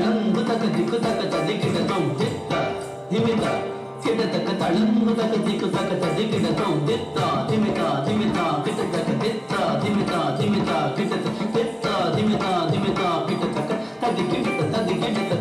தளம்பு தக்க திக்கு தக்க ததிக்கிட தோம் தித்த திமித கிடத்தக்க தளம்பு தக்க திக்கு தக்க ததிக்கிட தோம் தித்தா திமிதா திமிதா கிட்டத்தக்க தித்தா திமிதா திமிதா கிட்டத்தக்க தித்தா திமிதா திமிதா கிட்டத்தக்க ததிக்கிட்ட ததிக்கிட்ட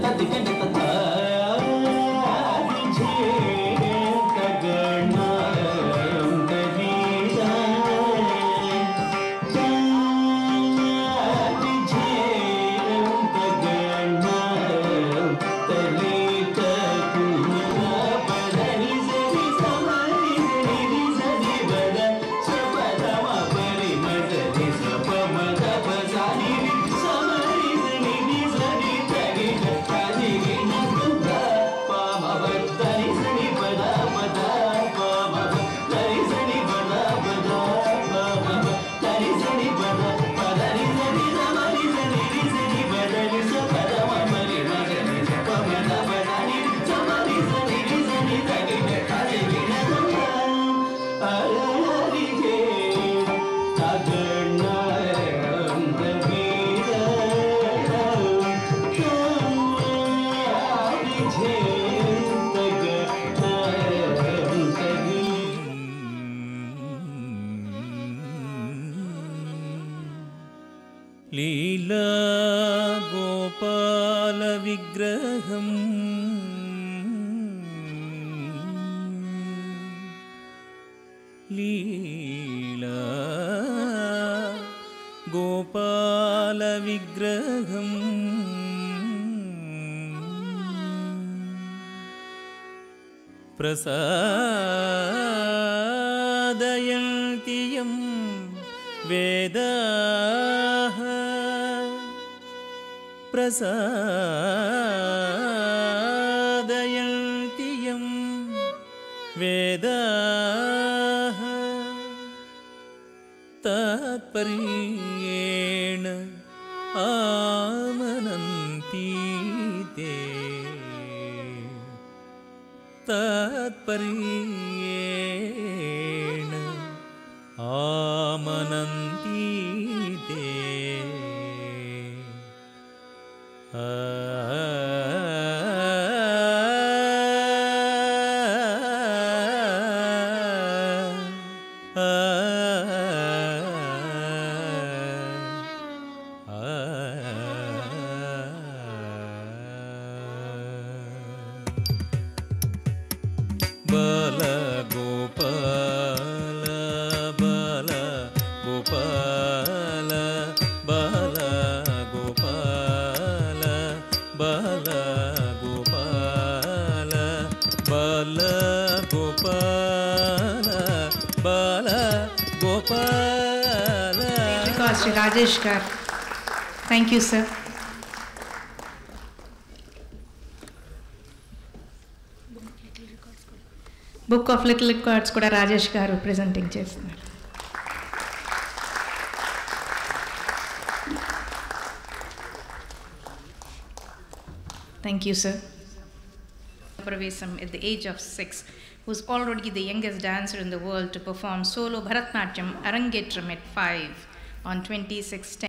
ലീലാഗോപാലവിഗ്രഹം ലീല ഗോപാലവിഗ്രഹം प्रसादयन्ति यं वेदाः प्रसादयन्ति यं वेदाः। तात्पर्येण आमनन्ति तात्पर्येण आमनन्ति ते बल Because Sri Rajesh Gar. Thank you, sir. Book of little records కూడా రాజేష్ గారు ప్రెజెంటింగ్ చేస్తున్నారు thank you sir Pravesam at the age of six, who's already the youngest dancer in the world to perform solo Bharatnatyam Arangetram at five on 2610.